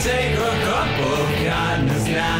take a cup of kindness now.